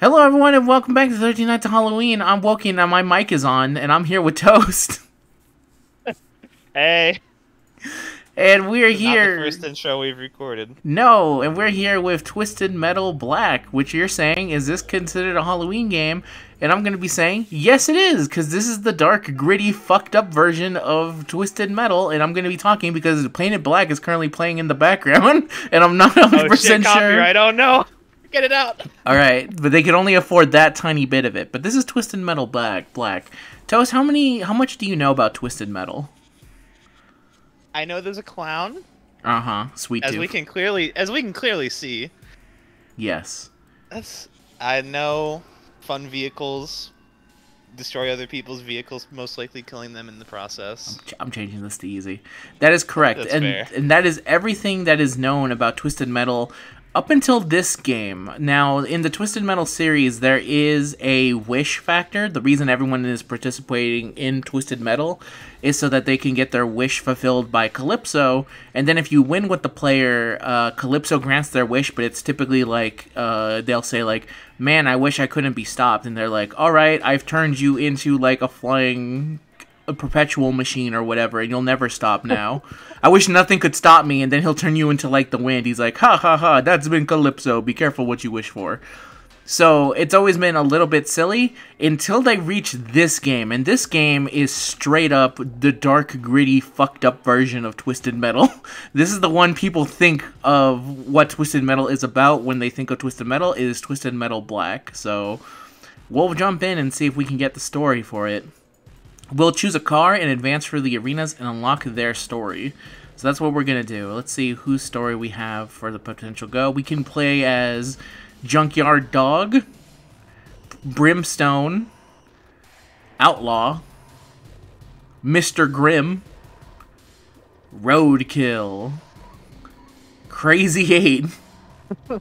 Hello, everyone, and welcome back to 13 Nights of Halloween. I'm Wokey, and my mic is on, and I'm here with Toast. Hey, And we're not the here. first intro we've recorded. No, and we're here with Twisted Metal Black, which you're saying, is this considered a Halloween game? And I'm going to be saying, yes, it is, because this is the dark, gritty, fucked up version of Twisted Metal, and I'm going to be talking because Paint It Black is currently playing in the background, and I'm not 100% Oh shit, sure. copyright! Oh no, get it out. All right, but they could only afford that tiny bit of it. But this is Twisted Metal Black. Black. Tell us how many? How much do you know about Twisted Metal? I know there's a clown, Uh huh. Sweet as tooth. we can clearly, as we can clearly see. Yes. That's I know. Fun vehicles destroy other people's vehicles, most likely killing them in the process. Ch- I'm changing this to easy. That is correct, That's and fair. and that is everything that is known about Twisted Metal up until this game. Now, in the Twisted Metal series, there is a wish factor. The reason everyone is participating in Twisted Metal is so that they can get their wish fulfilled by Calypso. And then if you win with the player, uh, Calypso grants their wish, but it's typically like uh, they'll say like, "Man, I wish I couldn't be stopped," and they're like, "All right, I've turned you into like a flying." A perpetual machine or whatever, and you'll never stop now. I wish nothing could stop me, and then he'll turn you into like the wind. He's like, ha ha ha, that's been Calypso. Be careful what you wish for. So it's always been a little bit silly until they reach this game, and this game is straight up the dark, gritty, fucked up version of Twisted Metal. this is the one people think of what Twisted Metal is about when they think of Twisted Metal is Twisted Metal Black. So we'll jump in and see if we can get the story for it. We'll choose a car and advance through the arenas and unlock their story. So that's what we're gonna do. Let's see whose story we have for the potential go. We can play as Junkyard Dog, Brimstone, Outlaw, Mr. Grimm, Roadkill, Crazy Eight,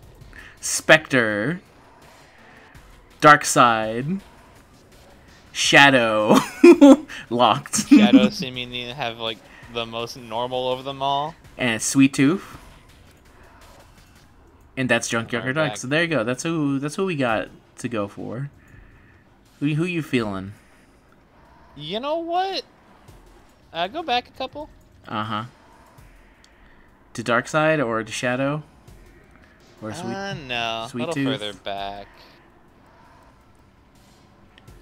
Spectre, Dark Side, Shadow, locked, Shadow seemingly to have like the most normal of them all. and Sweet Tooth. And that's Junkyard Alright, Dog. So there you go. That's who. That's who we got to go for. Who who you feeling? You know what? Uh, go back a couple. Uh huh. To Dark Side or to Shadow? Or Sweet? Uh, no, a Sweet little Tooth. further back.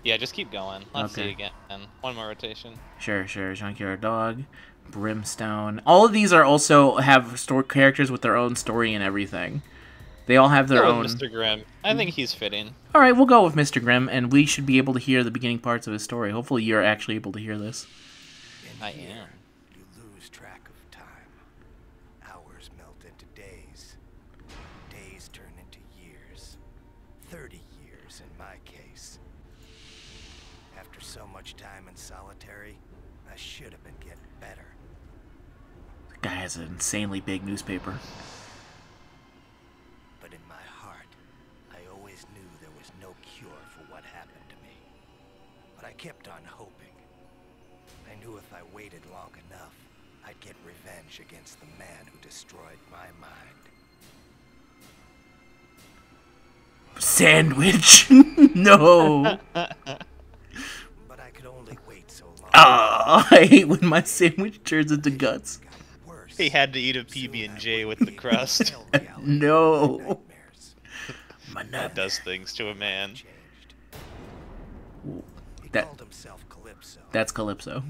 Yeah, just keep going. Let's Okay. see again. One more rotation. Sure, sure. Junkyard Dog, Brimstone. All of these are also have store characters with their own story and everything. They all have their Go own. with Mr. Grimm. I think he's fitting. All right, we'll go with Mr. Grimm, and we should be able to hear the beginning parts of his story. Hopefully, you're actually able to hear this. In I here, am. You lose track of time. Hours melt into days. Days turn into years. 30 years in my case. After so much time in solitary, I should have been getting better. The guy has an insanely big newspaper. But in my heart, I always knew there was no cure for what happened to me. But I kept on hoping. I knew if I waited long enough, I'd get revenge against the man who destroyed my mind. Sandwich. no. But I could only wait so long. Ah, I hate when my sandwich turns into guts. Got. He had to eat a PB and J with the crust. No. My that does things to a man. That- called himself Calypso. That's Calypso.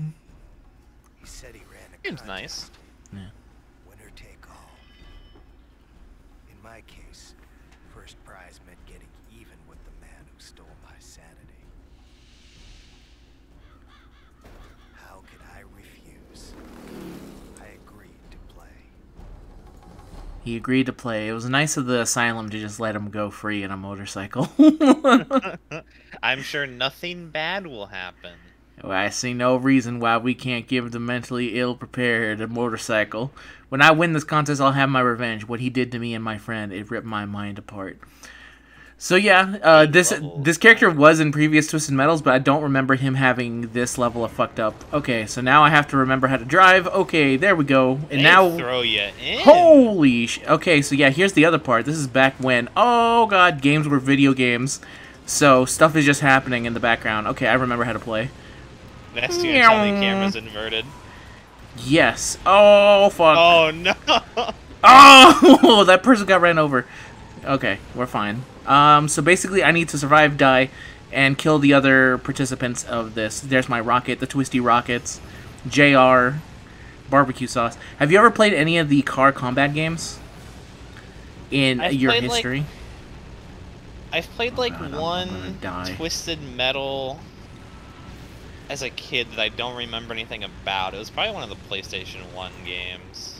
He said he ran a Seems nice. Yeah. Winner take all. In my case, first prize meant getting even with the man who stole my sanity. How could I refuse? I agreed to play. He agreed to play. It was nice of the asylum to just let him go free in a motorcycle. I'm sure nothing bad will happen. I see no reason why we can't give the mentally ill prepared a motorcycle. When I win this contest, I'll have my revenge. What he did to me and my friend, it ripped my mind apart. So yeah, uh, this levels. this character was in previous Twisted Metals, but I don't remember him having this level of fucked up. Okay, so now I have to remember how to drive. Okay, there we go. And They now, throw you in. holy sh! Okay, so yeah, here's the other part. This is back when oh god, games were video games, so stuff is just happening in the background. Okay, I remember how to play. You, tell me camera's inverted. Yes. Oh fuck. Oh no! Oh, that person got ran over. Okay, we're fine. Um, so basically, I need to survive, die, and kill the other participants of this. There's my rocket, the Twisty Rockets, JR, barbecue sauce. Have you ever played any of the car combat games in I've your played, like, history? I've played like God, one. Twisted Metal as a kid that I don't remember anything about. It was probably one of the PlayStation One games.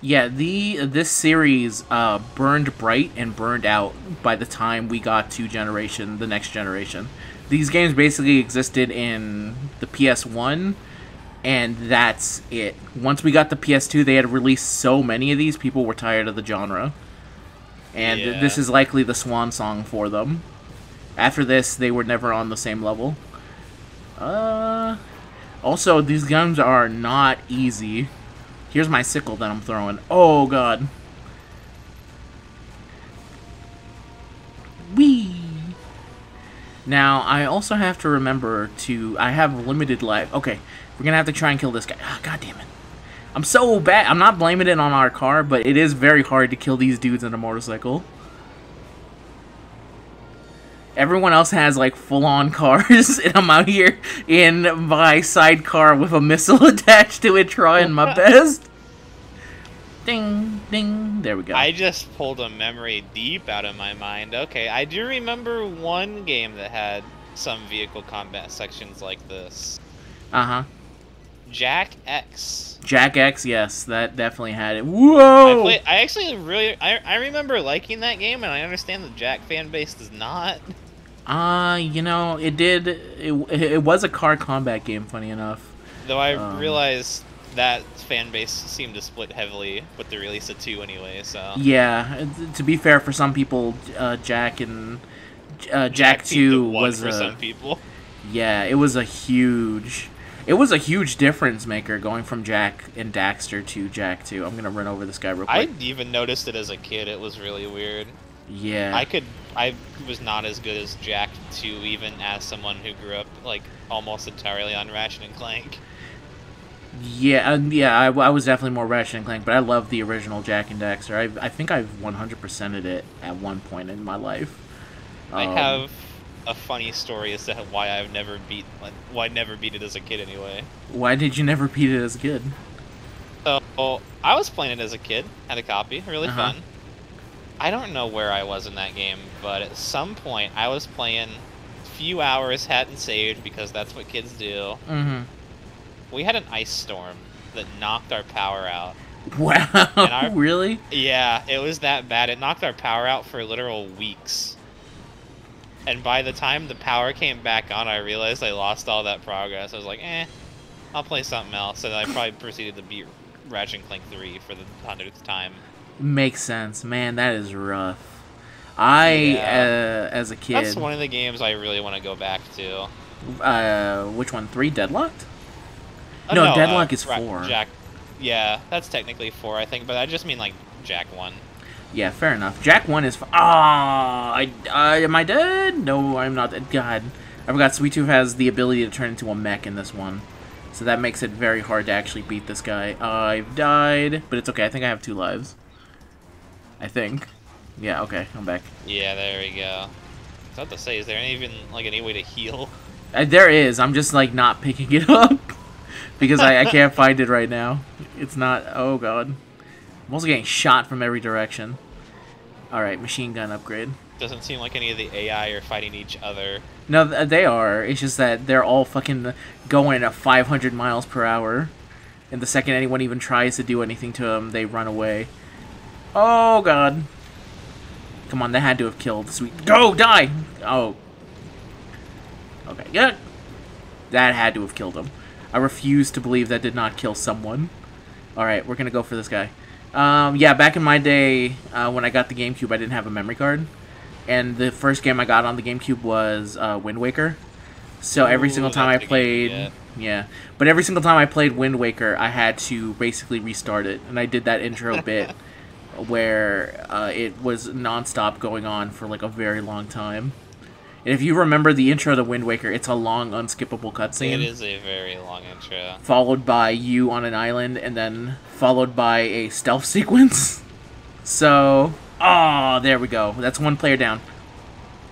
Yeah, the this series uh, burned bright and burned out by the time we got to generation, the next generation. These games basically existed in the PS1, and that's it. Once we got the PS2, they had released so many of these, people were tired of the genre. And Yeah. this is likely the swan song for them. After this, they were never on the same level. Uh, also, these guns are not easy. Here's my sickle that I'm throwing. Oh god. Wee. Now, I also have to remember to I have limited life. Okay, we're to have to try and kill this guy. Ah, god damn it. I'm so bad. I'm not blaming it on our car, but it is very hard to kill these dudes in a motorcycle. Everyone else has like full-on cars, and I'm out here in my sidecar with a missile attached to it, trying my best. Ding, ding. There we go. I just pulled a memory deep out of my mind. Okay, I do remember one game that had some vehicle combat sections like this. Uh huh. Jak X. Jak X, yes, that definitely had it. I, Whoa! play, I actually really I, I remember liking that game, and I understand the Jak fan base does not. Uh, you know, it did. It, it was a car combat game. Funny enough. Though I Um, realized that fan base seemed to split heavily with the release of two anyway. So Yeah. To be fair, for some people, uh, Jak and uh, Jak, to Two won was for a some people. yeah. It was a huge. It was a huge difference maker going from Jak and Daxter to Jak Two. I'm gonna run over this guy real quick. I even noticed it as a kid. It was really weird. yeah. I could. I was not as good as Jak 2, even as someone who grew up like almost entirely on Ratchet and Clank. Yeah, yeah, I, I was definitely more Ratchet and Clank, but I love the original Jak and Daxter. I, I think I've 100%ed it at one point in my life. I Um, have a funny story as to why I've never beat like, why I never beat it as a kid anyway. Why did you never beat it as a kid? So I was playing it as a kid, had a copy, really Uh-huh. fun. I don't know where I was in that game, but at some point I was playing. Few hours hadn't saved because that's what kids do. Mm-hmm. We had an ice storm that knocked our power out. Wow, I- really? Yeah, it was that bad. It knocked our power out for literal weeks. And by the time the power came back on, I realized I lost all that progress. I was like, eh, I'll play something else. And I probably proceeded to beat Ratchet and Clank 3 for the hundredth time. Makes sense. Man, that is rough. I, Yeah. uh, as a kid, That's one of the games I really want to go back to. uh, which one? Three Deadlocked? Oh, No, uh, Deadlock is four. Jak. Yeah, that's technically four, I think, but I just mean like Jak 1. Yeah, fair enough. Jak one is. Ah, I, I am I dead? No, I'm not dead. God, I forgot. Sweet Tooth has the ability to turn into a mech in this one, so that makes it very hard to actually beat this guy. I've died, but it's okay. I think I have two lives. I think. Yeah. Okay, I'm back. Yeah, there we go. I was about to say, is there even like any way to heal? Uh, there is. I'm just like not picking it up because I, I can't find it right now. It's not. Oh god. I'm also getting shot from every direction. All right, machine gun upgrade. Doesn't seem like any of the AI are fighting each other. No, they are. It's just that they're all fucking going at 500 miles per hour. And the second anyone even tries to do anything to them, they run away. Oh, God. Come on, that had to have killed Sweet. Go, die! Oh. Okay, yeah. That had to have killed him. I refuse to believe that did not kill someone. Alright, we're gonna go for this guy. Um, yeah, back in my day, uh, when I got the GameCube, I didn't have a memory card. and the first game I got on the GameCube was uh, Wind Waker. So every Ooh, single time I that's game to played, yeah, but every single time I played Wind Waker, I had to basically restart it, and I did that intro bit where uh, it was nonstop going on for like a very long time. And if you remember the intro to the Wind Waker, it's a long, unskippable cutscene It is a very long intro. followed by you on an island, and then followed by a stealth sequence. So, oh, there we go. That's one player down.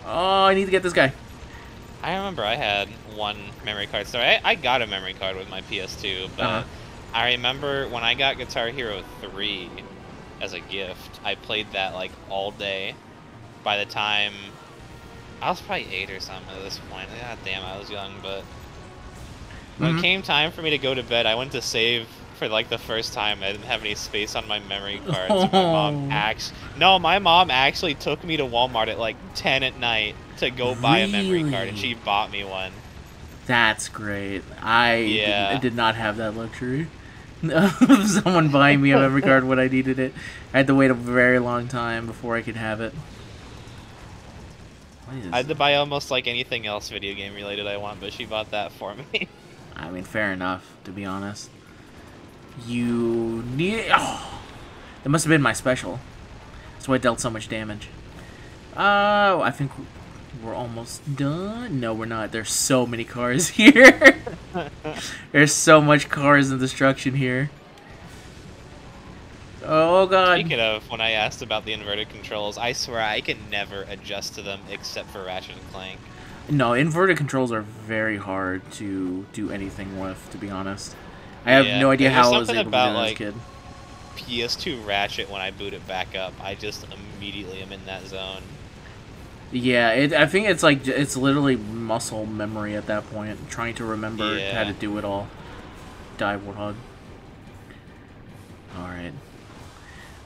Oh, I need to get this guy. I remember I had one memory card. So I, I got a memory card with my PS2, but Uh-huh. I remember when I got Guitar Hero 3 as a gift, I played that like all day. By the time I was probably eight or something at this point. God damn, I was young, but when Mhm. it came time for me to go to bed, I went to save for like the first time. I didn't have any space on my memory card. So my mom Oh. act no, my mom actually took me to Walmart at like ten at night to go buy a memory card, and she bought me one. That's great. I did- Yeah. I did not have that luxury. Of Someone buying me a memory card when I needed it. I had to wait a very long time before I could have it. I had to buy almost like anything else video game related I want, but she bought that for me. I mean, fair enough, to be honest. You need. Oh, that must have been my special. That's why I dealt so much damage. Oh, I think we're almost done. No, we're not. There's so many cars here. There's so much cars and destruction here. Oh god. Speaking of, when I asked about the inverted controls, I swear I can never adjust to them except for Ratchet and Clank. No, inverted controls are very hard to do anything with, to be honest. I have Yeah, no idea how I was able about, to do that like, as a kid. PS2 Ratchet, when I boot it back up, I just immediately am in that zone. Yeah, it, I think it's like it's literally muscle memory at that point, trying to remember how to do it all. Die, warthog. All right.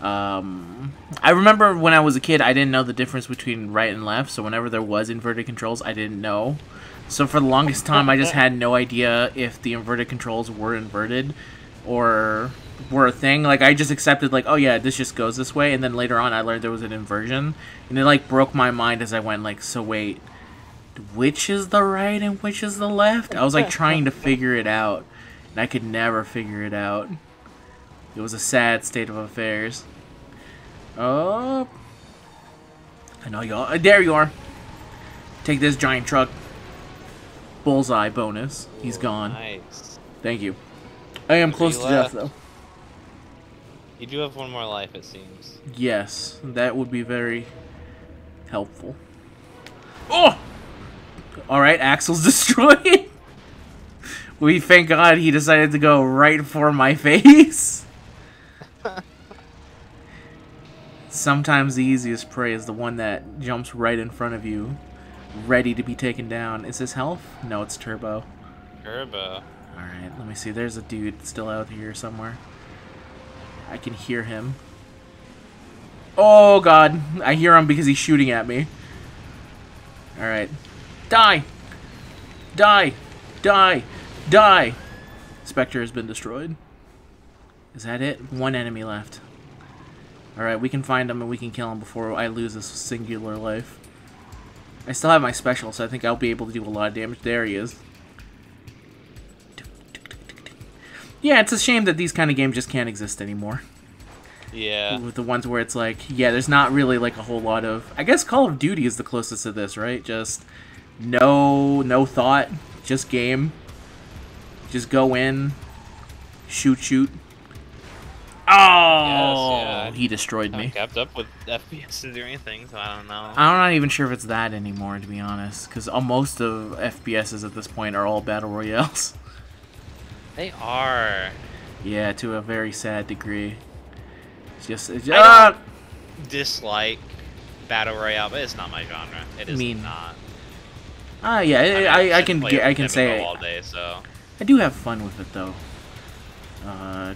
Um, I remember when I was a kid, I didn't know the difference between right and left. So whenever there was inverted controls, I didn't know. So for the longest time, I just had no idea if the inverted controls were inverted or were a thing. Like I just accepted, like, oh yeah, this just goes this way. And then later on, I learned there was an inversion, and it like broke my mind as I went, like, so wait, which is the right and which is the left? I was like trying to figure it out, and I could never figure it out. It was a sad state of affairs. Oh, I know y'all. uh, There you are. Take this giant truck. Bullseye bonus. He's gone. Nice. Thank you. I am close to death though. You do have one more life, it seems. Yes, that would be very helpful. Oh! Alright, Axel's destroyed. we thank God he decided to go right for my face. Sometimes the easiest prey is the one that jumps right in front of you, ready to be taken down. Is this health? No, it's turbo. Turbo. Alright, let me see. There's a dude still out here somewhere. I can hear him. Oh god, I hear him because he's shooting at me. Alright. Die! Die! Die! Die! Spectre has been destroyed. Is that it? One enemy left. Alright, we can find him and we can kill him before I lose this singular life. I still have my special, so I think I'll be able to do a lot of damage. There he is. Yeah, it's a shame that these kind of games just can't exist anymore. Yeah. With the ones where it's like, yeah, there's not really like a whole lot of. I guess Call of Duty is the closest to this, right? Just no, no thought, just game. Just go in, shoot, shoot. Oh, yeah. he destroyed me. haven't kept up with FPS or anything, so I don't know. I'm not even sure if it's that anymore, to be honest, because uh, most of FPSs at this point are all battle royales. They are. yeah, to a very sad degree. It's just, it's I ah! Dislike Battle Royale, but it's not my genre. It is Mean. not. Ah, yeah, mean, I, I, I can get, I can say all day, so I do have fun with it though. Uh,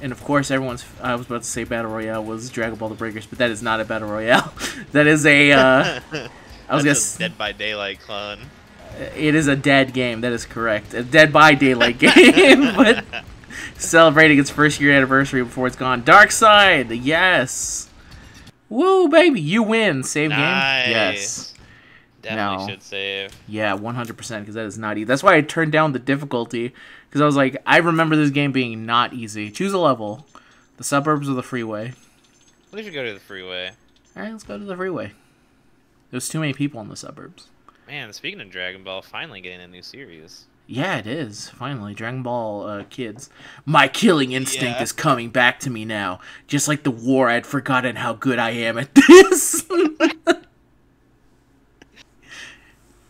and of course, everyone's. I was about to say battle royale was Dragon Ball: The Breakers, but that is not a battle royale. that is a. Uh, I was That's gonna. a Dead by Daylight clone. It is a dead game. That is correct. A Dead by Daylight game, but celebrating its first year anniversary before it's gone. Dark Side, yes. Woo, baby, you win. Save Nice. game. Yes. Definitely No. should save. Yeah, one hundred percent. Because that is not easy. That's why I turned down the difficulty. Because I was like, I remember this game being not easy. Choose a level. The suburbs or the freeway. If you go to the freeway? All right, let's go to the freeway. There's too many people in the suburbs. Man, speaking of Dragon Ball, finally getting a new series. Yeah, it is. Finally, Dragon Ball uh, Kids. My killing instinct Yeah. is coming back to me now. Just like the war, I'd forgotten how good I am at this. Damn.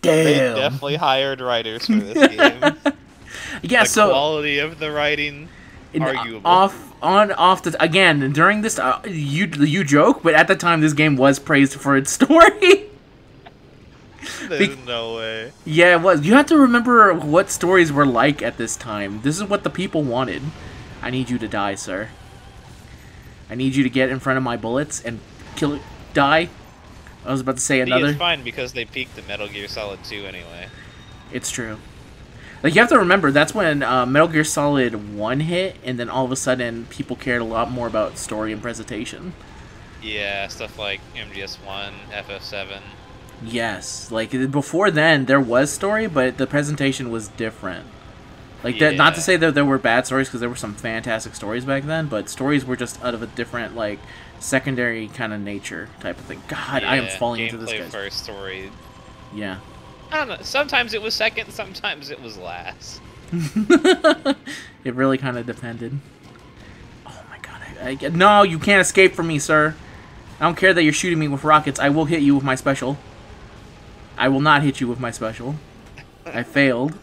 They Damn. definitely hired writers for this game. yeah, the so quality of the writing, arguable. off on off the again during this uh, you you joke, but at the time this game was praised for its story. There's no way. yeah, it was. You have to remember what stories were like at this time. This is what the people wanted. I need you to die, sir. I need you to get in front of my bullets and kill it. Die. I was about to say another. It's fine because they peaked at Metal Gear Solid 2 anyway. It's true. Like you have to remember, that's when uh, Metal Gear Solid One hit, and then all of a sudden people cared a lot more about story and presentation. Yeah, stuff like MGS1, FF7. Yes, like before then there was story, but the presentation was different. Like that, not to say that there were bad stories because there were some fantastic stories back then, but stories were just out of a different like secondary kind of nature type of thing. God, I am Yeah, falling into this guy's. first story. Yeah. I don't know. Sometimes it was second, sometimes it was last. it really kind of depended. Oh my god! I, I, no, you can't escape from me, sir. I don't care that you're shooting me with rockets. I will hit you with my special. I will not hit you with my special. I failed.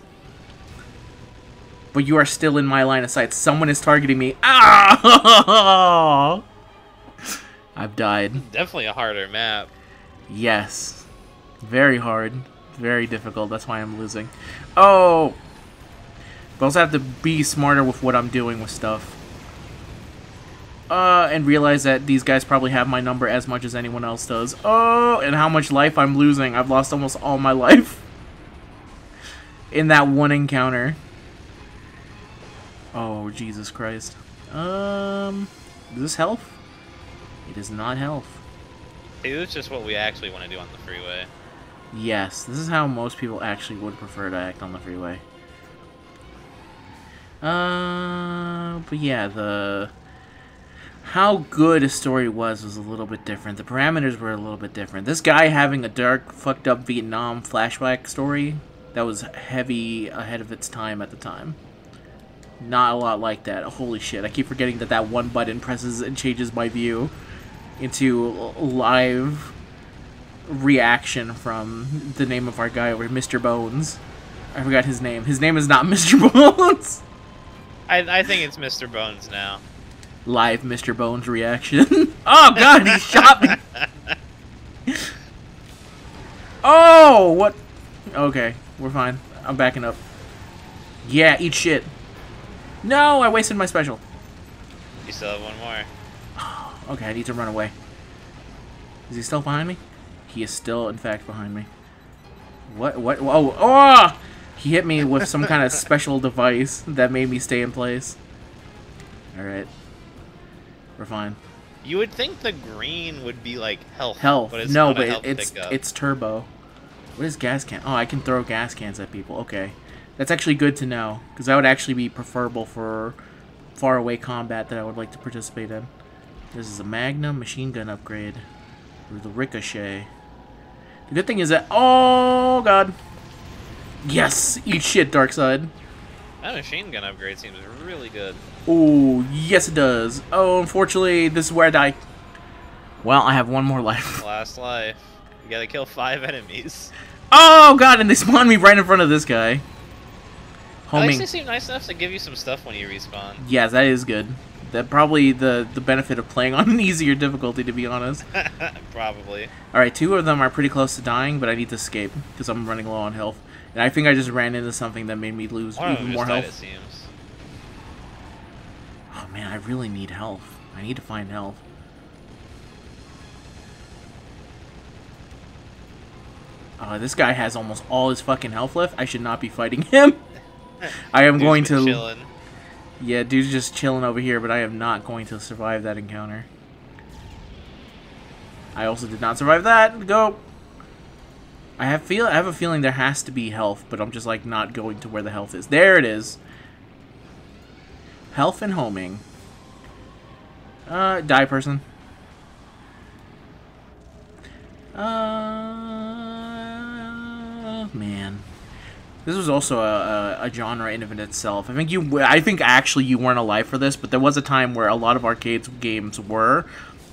But you are still in my line of sight. Someone is targeting me. Ah! I've died. Definitely a harder map. Yes. Very hard. Very difficult. That's why I'm losing. Oh! But I also have to be smarter with what I'm doing with stuff. Uh, and realize that these guys probably have my number as much as anyone else does. Oh, and how much life I'm losing. I've lost almost all my life. In that one encounter. Oh, Jesus Christ. Um, is this health? It is not health. See, this is just what we actually want to do on the freeway. Yes, this is how most people actually would prefer to act on the freeway. Uh, but yeah, the how good a story was was a little bit different. The parameters were a little bit different. This guy having a dark, fucked up Vietnam flashback story that was heavy ahead of its time at the time. Not a lot like that. Holy shit! I keep forgetting that that one button presses and changes my view into live reaction from the name of our guy over Mr. Bones. I forgot his name. His name is not Mr. Bones. I, I think it's Mr. Bones now. Live Mr. Bones reaction. oh god, he shot me. Oh, what? Okay, we're fine. I'm backing up. Yeah, eat shit. No, I wasted my special. You still have one more. Okay, I need to run away. Is he still behind me? He is still, in fact, behind me. What? What? Oh! Oh! He hit me with some kind of special device that made me stay in place. Alright. We're fine. You would think the green would be like health. Health. But it's no, but health it's pickup. it's turbo. What is gas can? Oh, I can throw gas cans at people. Okay. That's actually good to know, because that would actually be preferable for far away combat that I would like to participate in. This is a Magnum machine gun upgrade. Or the Ricochet. The good thing is that. Oh, God. Yes! Eat shit, Dark Side. That machine gun upgrade seems really good. Oh, yes, it does. Oh, unfortunately, this is where I die. Well, I have one more life. Last life. You gotta kill five enemies. Oh, God, and they spawned me right in front of this guy. At least Homing. they seem nice enough to give you some stuff when you respawn. Yeah, that is good. That probably the the benefit of playing on an easier difficulty, to be honest. Probably. All right, two of them are pretty close to dying, but I need to escape because I'm running low on health, and I think I just ran into something that made me lose of even more just died, it health. Oh man, I really need health. I need to find health. Uh, this guy has almost all his fucking health left. I should not be fighting him. I am going to. Chilling. Yeah, dude's just chilling over here, but I am not going to survive that encounter. I also did not survive that. Go. I have feel I have a feeling there has to be health, but I'm just like not going to where the health is. There it is. Health and homing. Uh, die person. Uh, man. This was also a, a, a, genre in and of itself. I think you, I think actually you weren't alive for this, but there was a time where a lot of arcades games were.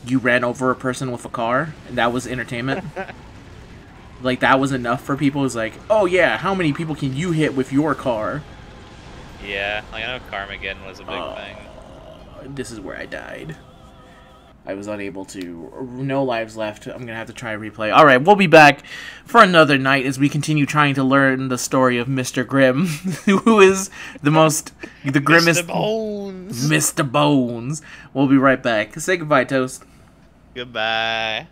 You ran over a person with a car, and that was entertainment. like that was enough for people. It was like, oh yeah, how many people can you hit with your car? Yeah, like I know Carmageddon was a big uh, thing. This is where I died. I was unable to. No lives left. I'm gonna have to try a replay. All right, we'll be back for another night as we continue trying to learn the story of Mr. Grimm, who is the most, the grimmest. Mr. Bones. Mr. Bones. We'll be right back. Say goodbye, Toast. Goodbye.